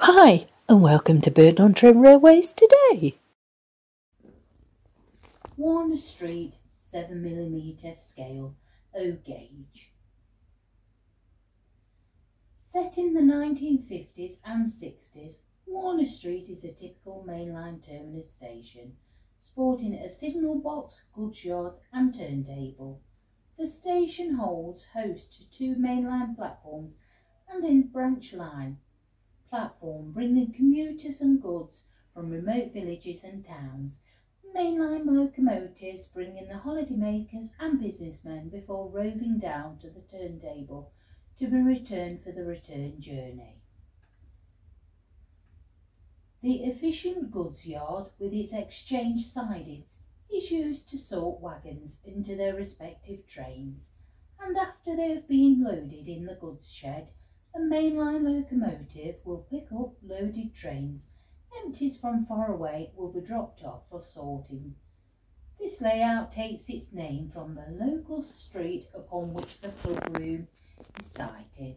Hi, and welcome to Burton on Trent Railways today. Warner Street, 7mm scale, O gauge. Set in the 1950s and 60s, Warner Street is a typical mainline terminus station, sporting a signal box, goods yard and turntable. The station holds host to two mainline platforms and a branch line platform bringing commuters and goods from remote villages and towns. Mainline locomotives bringing the holidaymakers and businessmen before roving down to the turntable to be returned for the return journey. The efficient goods yard with its exchange sidings is used to sort wagons into their respective trains, and after they have been loaded in the goods shed, a mainline locomotive will pick up loaded trains. Empties from far away will be dropped off for sorting. This layout takes its name from the local street upon which the club room is sited.